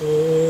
Mm-hmm.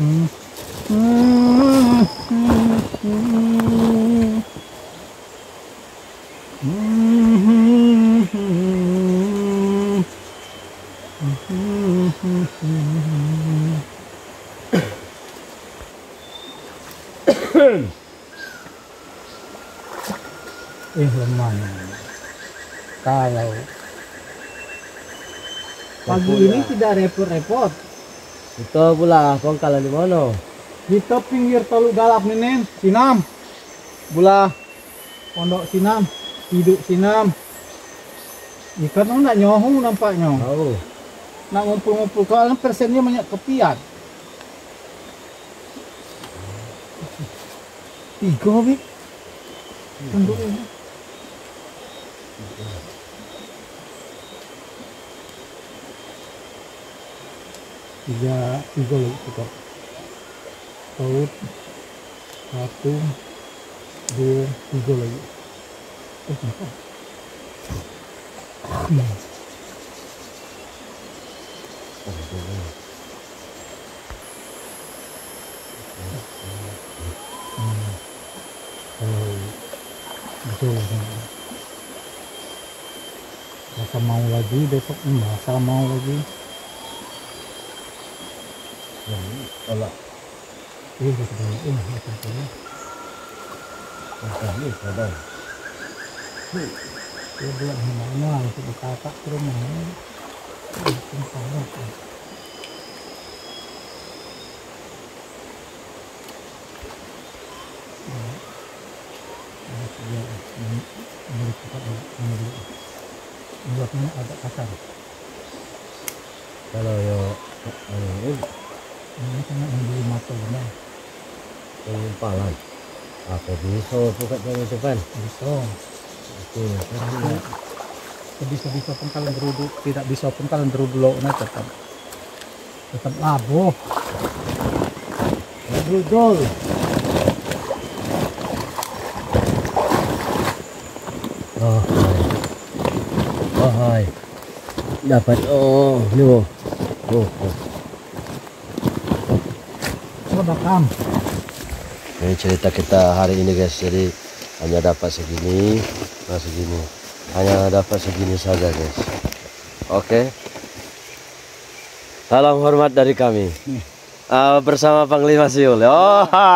Lemah. Kalau pagi ini tidak repot-repot. Ito pula, kung kala di mono. Kita pinggir Teluk Galap Nenen, Sinam. Bula Pondok Sinam, hidup Sinam. Ikan tu nak nyohong nampaknya. Oh, Nak ngumpul-ngumpul kalau persennya banyak kepiat. Tiga bi. Tunduk ini. Tiga, tiga lagi kita. Paut, satu, dua, tiga lagi. Hmm. betul mau lagi besok merasa mau lagi wala. eh betul eh betul betul Ang kami, kada. dia bilang mana agak kasar. Kalau yo, Ini kena membeli mata benar. yung palan. Ako bisa pukat ng isupan. Bisa. Oke, Bisa-bisa pun kalian beruduk, tidak bisa pun kalian beruduk nah tetap tetap labuh. Berudul. Oh, hai. Oh, hai. Dapat, oh, ni oh. Oh, oh. Ini cerita kita hari ini guys. Jadi hanya dapat segini, nah segini. Hanya dapat segini saja guys. Oke. Salam hormat dari kami. Ah, bersama Panglima Siul. Oh, ha.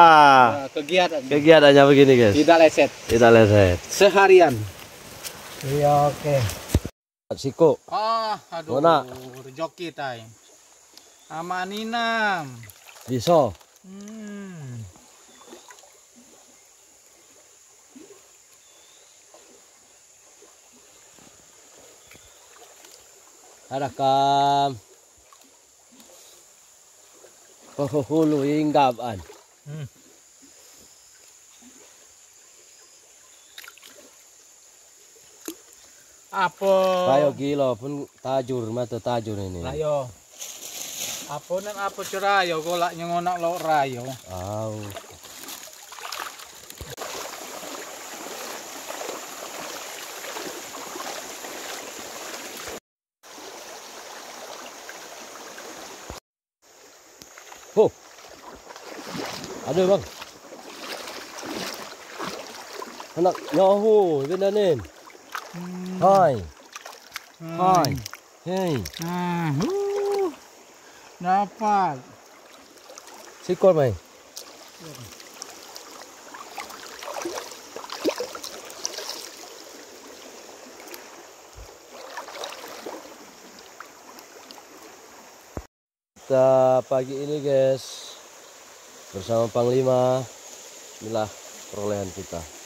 Nah, kegiatan kegiatannya begini guys. tidak leset Kita lihat. seharian. Iya oke. Siko. Ah, aduh. Mana? Joki time. Sama Ninam. Bisa. Hmm. Ada kam. Pohulu ingkap an. Hmm. Apo. Tayo gila pun tajur, mata tajur ini. Tayo. Apo nang apo cerayo go lak nyo ngonak lo rayo. Au. Ho. Ada bang. Anak nyahu benanin. Hmm. Hai. Ừ. Hai. Hai. Ah. À, Dapat. Sikor mai. Kita pagi ini guys bersama Panglima inilah perolehan kita.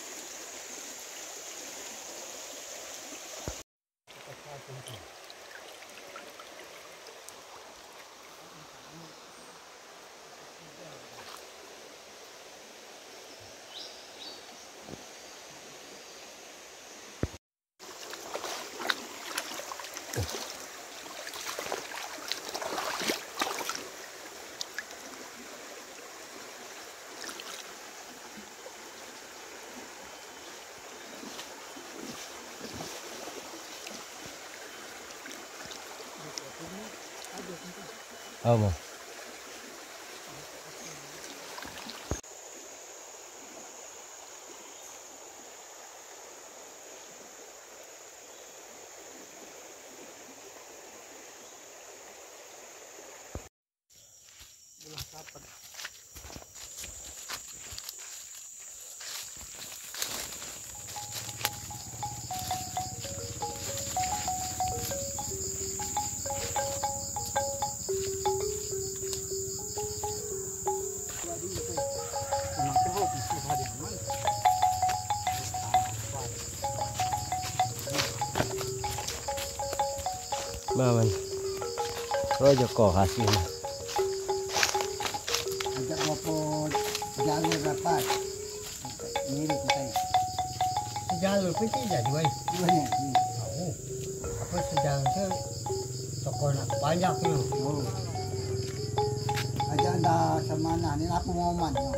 Apa? Maman. Rojo ko hasil. Ajak apa jalur dapat. Mirip kita. Jalur piti jadi wai. Gimana? Tahu. Apa sedang ke toko nak banyak tu. Oh. Ajak anda sama mana ni apa mau man. Mau.